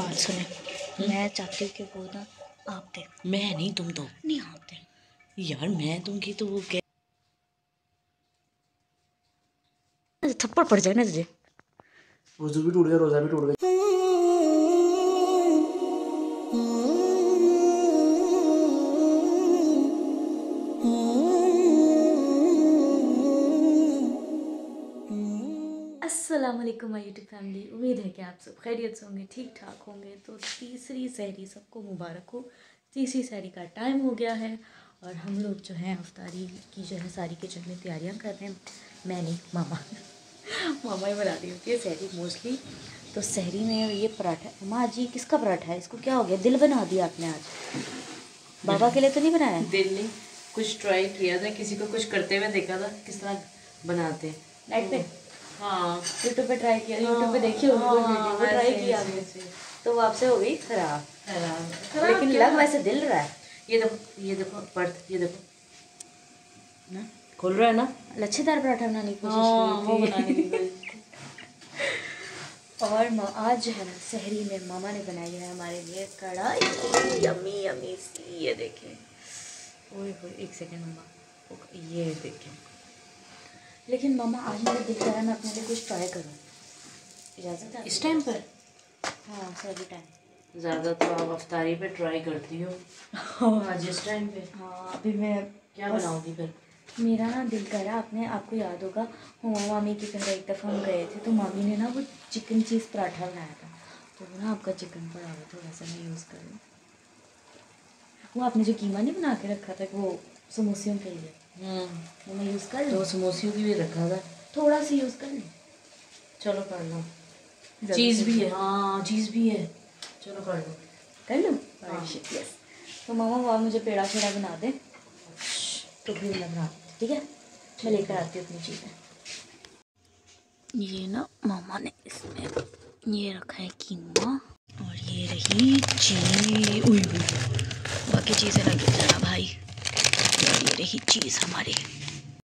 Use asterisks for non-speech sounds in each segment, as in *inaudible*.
बात सुने। मैं चाहती हूँ कि वो ना आप दे। मैं नहीं तुम दो। नहीं आप दे। यार मैं दूँगी तो वो क्या थप्पड़ पड़ जाए ना तुझे वज़ू भी टूट गया रोजा भी टूट गया। अस्सलाम वालेकुम माय यूट्यूब फैमिली उम्मीद है कि आप सब खैरियत से होंगे ठीक ठाक होंगे। तो तीसरी सहरी सबको मुबारक हो। तीसरी सहरी का टाइम हो गया है और हम लोग जो हैं अफ्तारी की जो है सारी किचन में तैयारियाँ कर रहे हैं। मैं नहीं मामा *laughs* मामा ही बना रही होती है सहरी मोस्टली तो सहरी में ये पराठा माँ जी किसका पराठा है? इसको क्या हो गया? दिल बना दिया आपने आज। बाबा के लिए तो नहीं बनाया? दिल नहीं। कुछ ट्राई किया था किसी को कुछ करते हुए देखा था किस तरह बनाते हैं। लाइट पे? हाँ। यूट्यूब पे ट्राई किया यूट्यूब पे देखी होगी कोई वीडियो वो ट्राई किया ऐसे, तो वो आपसे हो गई खराब। खराब। लेकिन लग वैसे दिल रहा है। ये देखो ये देखो पर्थ ये देखो। ना? खोल रहा है ना? लच्छेदार पराठा बनाने की हाँ, वो कोशिश बनाने की की थी *laughs* और आज जो है ना शहरी में मामा ने बनाई है हमारे लिए कढ़ाई। यमी यमी सी ये देखें। ओए होए एक सेकंड मम्मा ये देखें। लेकिन मामा आज मेरा दिल कर रहा है मैं अपने लिए कुछ ट्राई करूँ। इजाज़त है? इस टाइम पर? हाँ सभी टाइम ज़्यादा तो आप अफ्तारी पे ट्राई करती हो। आज इस टाइम पे? हाँ अभी मैं क्या बनाओगी फिर? मेरा ना दिल करा आपने आपको याद होगा हुआ मामी की घर एक दफ़ा हम गए थे तो मामी ने ना वो चिकन चीज़ पराठा बनाया था। तो वो ना आपका चिकन पड़ा हुआ थोड़ा सा मैं यूज़ करूँ वो आपने जो कीमा नहीं बना के रखा था वो समोसियों के लिए? वो मैं यूज़ कर तो समोसियों की भी रखा था थोड़ा सा यूज़ कर लूँ। चलो कर लो। चीज़ भी है। हाँ चीज़ भी है। चलो कर लो। कर लूँ? यस तो मामा वहाँ मुझे पेड़ा शेड़ा बना दे। तो फिर मैं बना ठीक है? मैं लेकर आती हूँ अपनी चीज़ें। ये ना मामा ने इसमें ये रखा है कीमा। और ये रही उई बाकी चीज़ें लग जाना भाई। ये रही चीज़ हमारी।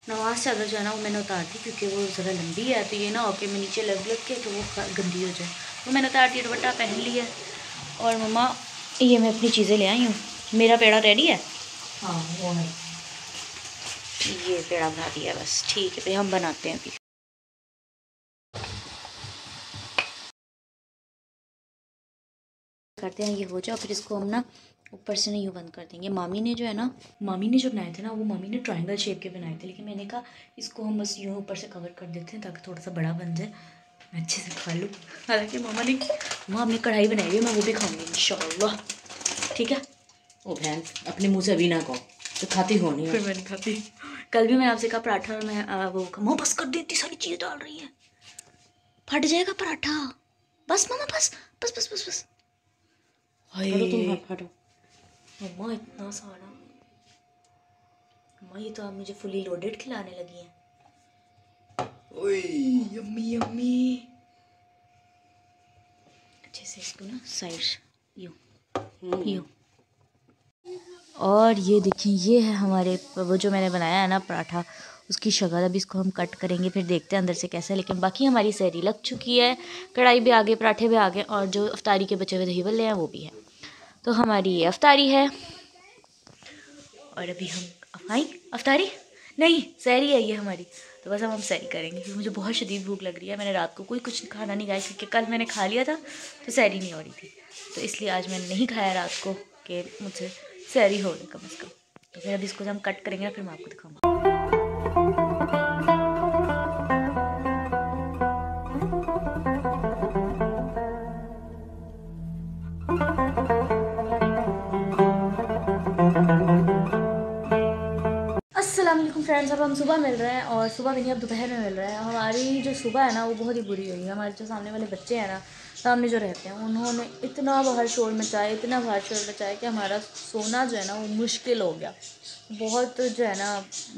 नवाज़ चादर जो है ना वो मैंने उतार दी क्योंकि वो ज़रा लंबी है तो ये ना ओके मैं नीचे लग लग के तो वो गंदी हो जाए। तो मैंने उतार दी दुपट्टा पहन लिया। और मम्मा ये मैं अपनी चीज़ें ले आई हूँ। मेरा पेड़ा रेडी है? हाँ वो है। ये पेड़ा बना दिया बस। ठीक है भाई हम बनाते हैं अभी। करते हैं ये हो जाए फिर इसको हम ना ऊपर से नहीं यूँ बंद कर देंगे। मामी ने जो है ना मामी ने जो बनाए थे ना वो मामी ने ट्रायंगल शेप के बनाए थे लेकिन मैंने कहा इसको हम बस यूँ ऊपर से कवर कर देते हैं ताकि थोड़ा सा बड़ा बन जाए। मैं अच्छे से खा लूँ। हालाँकि मामा ने माँ हमने कढ़ाई बनाई हुई है मैं वो भी खाऊँगी इंशाल्लाह। ठीक है? ओ बहन अपने मुँह से अभी ना कहो तो खाती हो। नहीं फिर मैंने खाती। कल भी मैंने आपसे कहा पराठा और मैं आ, वो माँ बस कर दी इतनी सारी चीज़ डाल रही है। फट जाएगा पराठा। बस मामा बस बस बस बस बस। हाय। तुम हटो मम्मा इतना सारा। मम्मा ये तो आप मुझे फुली लोडेड खिलाने लगी हैं। ओए यम्मी यम्मी। अच्छे से इसको ना साइड यूँ यूँ। और ये देखिए ये है हमारे वो जो मैंने बनाया है ना पराठा उसकी शक्ल अभी इसको हम कट करेंगे फिर देखते हैं अंदर से कैसा है। लेकिन बाकी हमारी सहरी लग चुकी है कढ़ाई भी आगे पराठे भी आगे और जो अफ्तारी के बचे हुए दही बल्ले हैं वो भी है। तो हमारी ये अफ्तारी है। और अभी हम अफाई अफ्तारी? नहीं सहरी है ये हमारी। तो बस अब हम सैरी करेंगे, क्योंकि मुझे बहुत शदीद भूख लग रही है। मैंने रात को कोई कुछ खाना नहीं खाया, क्योंकि कल मैंने खा लिया था तो सैरी नहीं हो रही थी। तो इसलिए आज मैंने नहीं खाया रात को, कि मुझसे सैरी हो रही कम अज़ कम। तो फिर अभी इसको हम कट करेंगे फिर मैं आपको दिखाऊँगा। फ्रेंड्स अब हम सुबह मिल रहे हैं और सुबह भी नहीं, अब दोपहर में मिल रहे हैं। हमारी जो सुबह है ना, वो बहुत ही बुरी हुई है। हमारे जो सामने वाले बच्चे हैं ना, सामने जो रहते हैं, उन्होंने इतना बाहर शोर मचाया, इतना बाहर शोर मचाया कि हमारा सोना जो है ना, वो मुश्किल हो गया। बहुत जो है ना,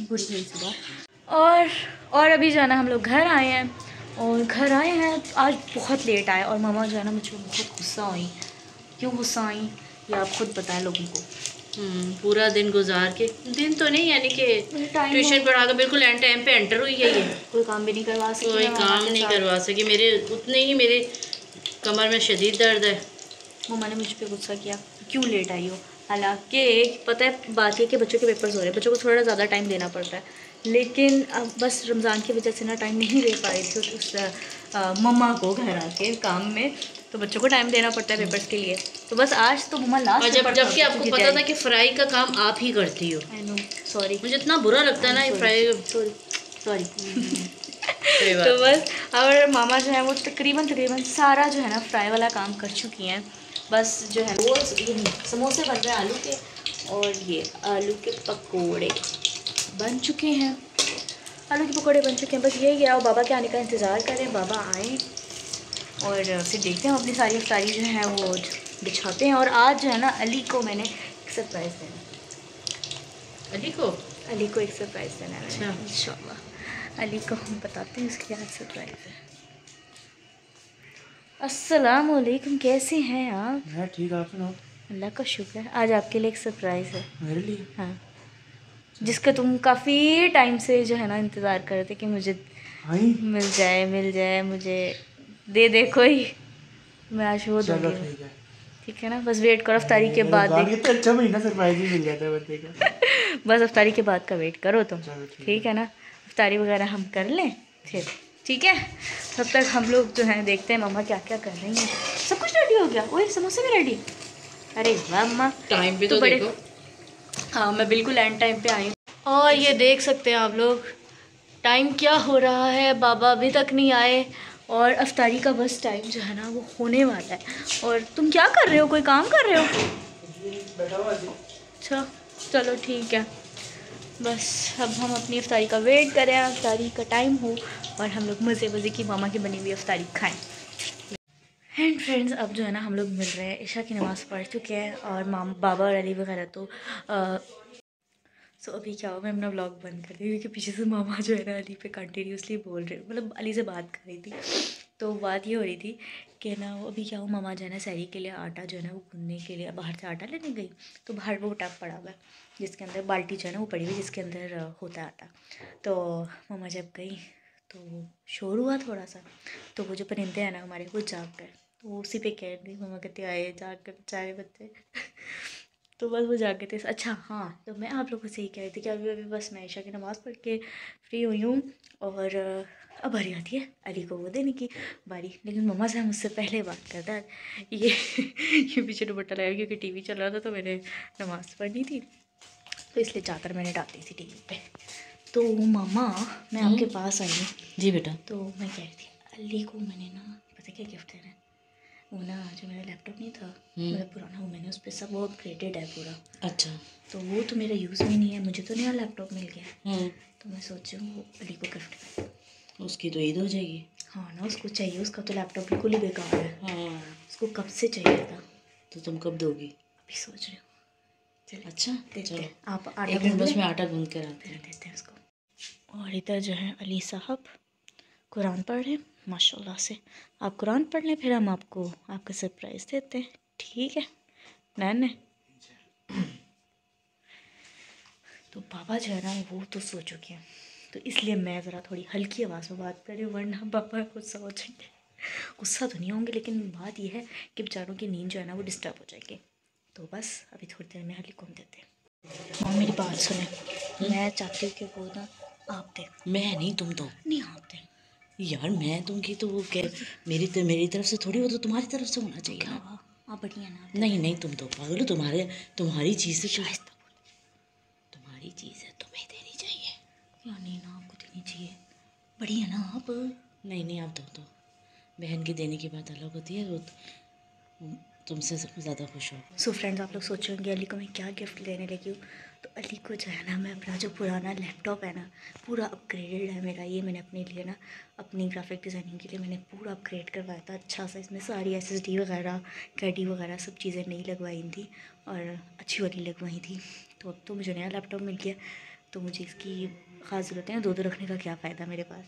बुरी हुई सुबह। और और अभी जो है ना, हम लोग घर आए हैं और घर आए हैं, आज बहुत लेट आए और मामा जो है ना, मुझे बहुत गुस्सा हुई क्यों गुस्सा आई, ये आप खुद बताएँ लोगों को। पूरा दिन गुजार के। दिन तो नहीं यानी कि ट्यूशन पढ़ा के बिल्कुल एंड टाइम पे एंटर हुई है ये। कोई काम भी नहीं करवा सकती कोई काम नहीं करवा सकी। मेरे उतने ही मेरे कमर में शदीद दर्द है। मम्मा ने मुझ पर गुस्सा किया। क्यों लेट आई हो? हालाँकि पता है बात ये कि बच्चों के पेपर्स हो रहे हैं। बच्चों को थोड़ा ज़्यादा टाइम देना पड़ता है। लेकिन अब बस रमज़ान की वजह से ना टाइम नहीं दे पा रही थी उस, मम्मा को घर आके काम में। तो बच्चों को टाइम देना पड़ता है पेपर्स के लिए। तो बस आज तो मम्मा लास्ट और जब जबकि आपको पता था कि फ्राई का काम आप ही करती हो। आई नो सॉरी मुझे इतना बुरा लगता है ना ये फ्राई सॉरी सॉरी तो बस और मामा जो है वो तकरीबन तकरीबन सारा जो है ना फ्राई वाला काम कर चुकी हैं। बस जो है वो समोसे बन रहे हैं आलू के और ये आलू के पकोड़े। बन चुके हैं। आलू के पकोड़े बन चुके हैं। बस यही है और बाबा के आने का इंतज़ार करें बाबा आए। और फिर देखते हैं अपनी सारी अफ्तारी जो है वो बिछाते हैं। और आज जो है ना अली को मैंने एक सरप्राइज़ देना अली को? अली को एक सरप्राइज़ देना है। अच्छा। अली को हम बताते हैं उसके आज सरप्राइज़ है। अस्सलाम वालेकुम कैसे हैं आप? मैं ठीक आप सुनाओ। अल्लाह का शुक्र है आज आपके लिए एक सरप्राइज़ है। मेरे लिए? हाँ। जिसका तुम काफ़ी टाइम से जो है ना इंतज़ार कर रहे थे कि मुझे मिल जाए मिल जाए मुझे दे दे कोई। मैं आज वो दूँगी। ठीक है। ठीक है ना? बस वेट करो अफ्तारी के बाद देख। तो अच्छा महीना सरप्राइज़ ही मिल जाता है बंदे का। *laughs* बस अफ्तारी के बाद का वेट करो तुम। ठीक है। ना? अफ्तारी वगैरह हम कर लें फिर। ठीक है? तब तक हम लोग जो है देखते हैं मम्मा क्या क्या कर रही हैं। सब कुछ रेडी हो गया? ओए समोसे भी रेडी अरे वाह मम्मा। टाइम भी तो तो, बड़े- हाँ मैं बिल्कुल एंड टाइम पे आई हूँ। और ये देख सकते हैं आप लोग। टाइम क्या हो रहा है? बाबा अभी तक नहीं आए। और अफ्तारी का बस टाइम जो है ना वो होने वाला है। और तुम क्या कर रहे हो? कोई काम कर रहे हो? अच्छा चलो ठीक है। बस, अब हम अपनी अफ्तारी का वेट करें। अफ्तारी का टाइम हो और हम लोग मज़े मज़े की मामा की बनी हुई अफ्तारी खाएँ। एंड फ्रेंड्स अब जो है ना हम लोग मिल रहे हैं ईशा की नमाज़ पढ़ चुके हैं और माम, बाबा और अली वगैरह तो सो अभी क्या हुआ? मैं अपना व्लॉग बंद कर दी क्योंकि पीछे से मामा जो है ना अली पे कंटिन्यूसली बोल रहे मतलब अली से बात कर रही थी। तो बात ये हो रही थी कि ना वो अभी क्या हुआ? मामा जो है ना सैरी के लिए आटा जो है ना वो गूंदने के लिए, बाहर से आटा लेने गई। तो बाहर वो टब पड़ा हुआ जिसके अंदर बाल्टी जो है ना वो पड़ी हुई जिसके अंदर होता आटा। तो मामा जब गई तो शोर हुआ थोड़ा सा। तो वो जो परिंदे हैं ना हमारे, वो जाग गए। तो उसी पे कह रही मामा कहते, आए, जाग कर बेचारे बच्चे। *laughs* तो बस वो जाके थे। अच्छा हाँ तो मैं आप लोगों से ही कह रही थी कि अभी अभी बस मैं ईशा की नमाज़ पढ़ के फ्री हुई हूँ और अब हरी आती है अली को वो देने की बारी। लेकिन मम्मा से मुझसे पहले बात करता है। ये ये पीछे दुपट्टा लगाया क्योंकि टीवी चल रहा था तो मैंने नमाज़ पढ़नी थी। तो इसलिए चादर मैंने डाल दी थी टीवी पे। तो मामा मैं आपके पास आई हूँ। जी बेटा। तो मैं कह रही थी अली को मैंने ना पता क्या गिफ्ट देना है? वो ना जो मेरा लैपटॉप नहीं था मेरा पुराना वो मैंने उस पर सब वो अपग्रेडेड है पूरा। अच्छा। तो वो तो मेरा यूज़ में नहीं है मुझे तो नया लैपटॉप मिल गया। हम्म। तो मैं सोच रही हूँ वो अली को गिफ्ट कर उसकी तो ईद हो जाएगी। हाँ ना उसको चाहिए उसका तो लैपटॉप बिल्कुल ही बेकार है। हाँ। उसको कब से चाहिए था? तो तुम कब दोगी? अभी सोच रही हूँ। अच्छा देखते चलो। आप आटा एक बस आटा गूंद कर आती हूँ। देते हैं उसको। और इधर जो है अली साहब कुरान पढ़ रहे हैं। माशाल्लाह से। आप कुरान पढ़ लें फिर हम आपको आपका सरप्राइज़ देते हैं। ठीक है? नैन तो बाबा जो है ना वो तो सो चुके हैं। तो इसलिए मैं ज़रा थोड़ी हल्की आवाज़ में बात कर रही हूँ वरना पापा गुस्सा हो जाएँगे गुस्सा तो नहीं होंगे लेकिन बात यह है कि बेचारों की नींद जो है ना वो डिस्टर्ब हो जाएगी। तो बस अभी थोड़ी देर में हली घूम देते हैं। मेरी बात सुने। मैं चाहती हूँ कि वो ना आप दें मैं नहीं तुम दो। नहीं आप दें यार मैं दूँगी तो वो क्या मेरी तो मेरी तरफ़ से थोड़ी वो तो तुम्हारी तरफ़ से होना चाहिए ना। हाँ आप बढ़िया ना नहीं नहीं तुम तो पागल हो तुम्हारे तुम्हारी चीज़ से शायद तुम्हारी चीज़ है तुम्हें देनी चाहिए। या नहीं ना आपको देनी चाहिए। बढ़िया ना आप। नहीं नहीं आप दो दो। बहन के देने की बात अलग होती है वो तो- तुमसे सबसे ज़्यादा खुश हो। सो फ्रेंड्स आप लोग सोच रहे होंगे अली को मैं क्या गिफ्ट लेने लगी हूँ? तो अली को जो है ना, मैं अपना जो पुराना लैपटॉप है ना, पूरा अपग्रेडेड है मेरा। ये मैंने अपने लिए ना, अपनी ग्राफिक डिज़ाइनिंग के लिए मैंने पूरा अपग्रेड करवाया था। अच्छा सा इसमें सारी एस एस डी वगैरह कैडी वगैरह सब चीज़ें नई लगवाई थी और अच्छी वाली लगवाई थी। तो अब तो मुझे नया लैपटॉप मिल गया। तो मुझे इसकी ख़ास ज़रूरत है दो दो रखने का क्या फ़ायदा मेरे पास?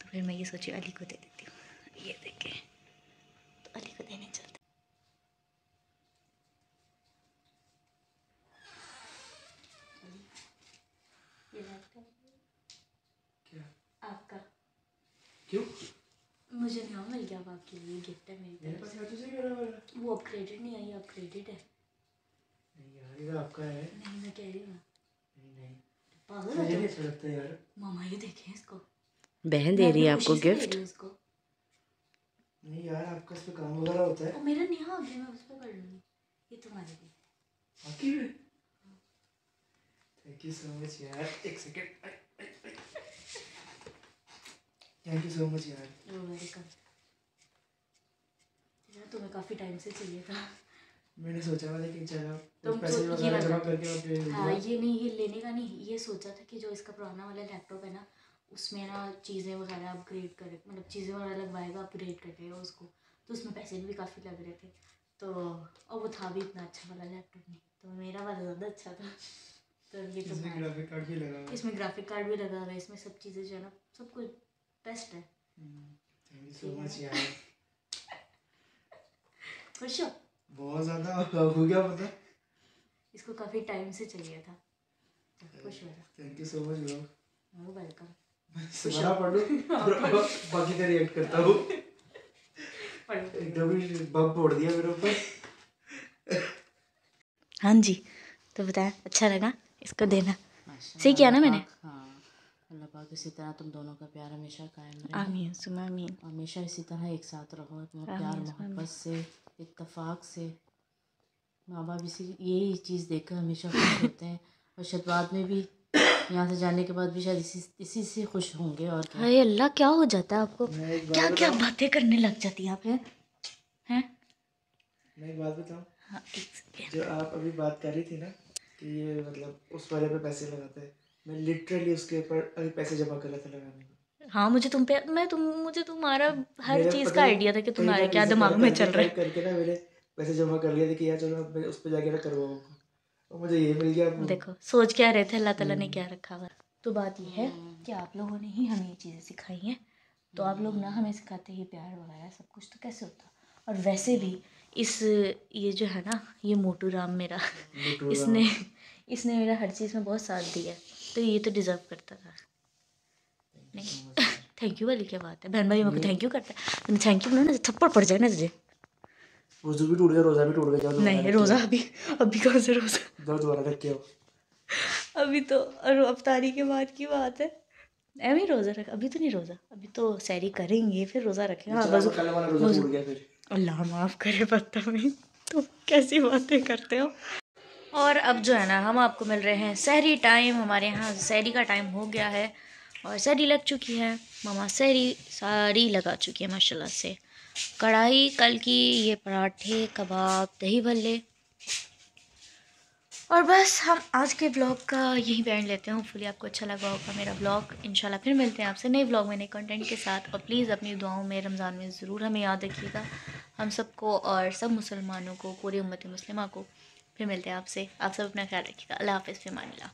तो फिर मैं ये सोची, अली को दे देती हूँ। ये देखें। तो अली को देने चलते ये लैपटॉप क्या आपका। क्यों? मुझे नया मिल गया अब आपके लिए गिफ्ट है मेरी मेरे तरफ़ पास है तुझे मेरा वाला। से वो अब क्रेडिट नहीं आई आप क्रेडिट है। नहीं यार ये तो आपका है। नहीं मैं कह रही हूँ नहीं नहीं। पागल हो तुम? अच्छा लगता यार। मामा ये देखें इसको। बहन दे रही है आपको से गिफ्ट हूँ नहीं यार आपका इस पे काम वगैरह होता है। मेरा नेहा आ गया मैं उस पर कर लूँगी। ये तुम्हारे लिए। बाकी थैंक यू सो मच यार। एक second thank you so much यार. वो वेलकम यार तुम्हें काफ़ी टाइम से चाहिए था. मैंने सोचा था लेकिन चलो तुम पैसे वगैरह जमा करके अपने हाँ ये नहीं ये लेने का नहीं ये सोचा था कि जो इसका पुराना वाला लैपटॉप है ना उसमें ना चीज़ें वगैरह अपग्रेड करे मतलब चीज़ें वगैरह लगवाएगा अपग्रेड करेगा उसको तो उसमें पैसे भी काफ़ी लग रहे थे। तो और वो था भी इतना अच्छा वाला लैपटॉप नहीं तो मेरा वाला ज़्यादा अच्छा था। तो ये तो इसमें ग्राफिक कार्ड भी लगा हुआ है। इसमें ग्राफिक कार्ड भी लगा हुआ है इसमें सब चीज़ें जो है ना सब कुछ बेस्ट है थैंक यू सो मच यार खुश हो बहुत ज़्यादा हो गया पता? इसको काफ़ी टाइम से चाहिए था। खुश हो रहा thank you so much bro welcome सुना पढ़ लूँ। बाकी का रिएक्ट करता हूँ। एकदम ही बम फोड़ दिया मेरे ऊपर। हाँ जी तो बताएँ अच्छा लगा इसको देना। सही किया ना मैंने? हाँ अल्लाह पाक इसी तरह तुम दोनों का प्यार हमेशा कायम रहे। आमीन सुमा आमीन। हमेशा इसी तरह एक साथ रहो प्यार मोहब्बत से इत्तेफाक से। माँ बाप इसी यही चीज़ देखकर हमेशा खुश होते हैं। और बाद में भी यहाँ से जाने के बाद भी शायद इसी इसी से खुश होंगे और अरे अल्लाह क्या हो जाता है आपको? क्या क्या बातें करने लग जाती हैं आप हैं? हैं? मैं एक बात बताऊँ? हाँ जो आप अभी बात कर रही थी ना कि ये मतलब उस वाले पे पैसे लगाते हैं। मैं लिटरली उसके ऊपर अभी पैसे जमा कर रहा था लगाने को। हाँ मुझे तुम पे मैं तुम मुझे तुम्हारा हर चीज़ का आइडिया था कि तुम्हारे क्या दिमाग में चल रहा है। करके ना मैंने पैसे जमा कर लिए थे कि यार चलो मैं उस पर जाके ना करवाऊँगा और मुझे ये मिल गया देखो सोच क्या रहे थे अल्लाह ताला ने क्या रखा हुआ तो बात ये है कि आप लोगों ने ही हमें ये चीज़ें सिखाई हैं। तो आप लोग ना हमें सिखाते ही प्यार वगैरह सब कुछ तो कैसे होता? और वैसे भी इस ये जो है ना ये मोटू राम मेरा इसने इसने मेरा हर चीज़ में बहुत साथ दिया है। तो ये तो डिज़र्व करता था। नहीं थैंक यू वाली क्या बात है? बहन भाई मेरे को थैंक यू करता है। थैंक यू ना थप्पड़ पड़ जाए ना तुझे। वज़ू भी टूट गया रोजा भी टूट गया नहीं रोज़ा अभी अभी कहाँ से रोज़ा। जाओ दोबारा रख के आओ। अभी तो और अफ्तारी के बाद की बात है। एम ही रोज़ा रख अभी तो नहीं रोज़ा। अभी तो सैरी करेंगे फिर रोज़ा रखेंगे। हाँ बस कल वाला रोजा टूट गया फिर। अल्लाह माफ़ करे बदतमीज। तुम कैसी बातें करते हो? और अब जो है ना, हम आपको मिल रहे हैं सहरी टाइम हमारे यहाँ सहरी का टाइम हो गया है और सहरी लग चुकी है। मामा सहरी सारी लगा चुकी है, माशाल्लाह से। कढ़ाई, कल की ये पराठे, कबाब, दही भल्ले। और बस हम आज के ब्लॉग का यही बैंड लेते हैं। होपफुली आपको अच्छा लगा होगा मेरा ब्लॉग इंशाल्लाह फिर मिलते हैं आपसे नए ब्लॉग में, नए कंटेंट के साथ। और प्लीज़ अपनी दुआओं में, रमज़ान में ज़रूर हमें याद रखिएगा। हम सबको और सब मुसलमानों को, पूरी उम्मत मुस्लिमा को। फिर मिलते हैं आपसे। आप सब अपना ख्याल रखिएगा। अल्लाह हाफिज़ फिर मान मानिला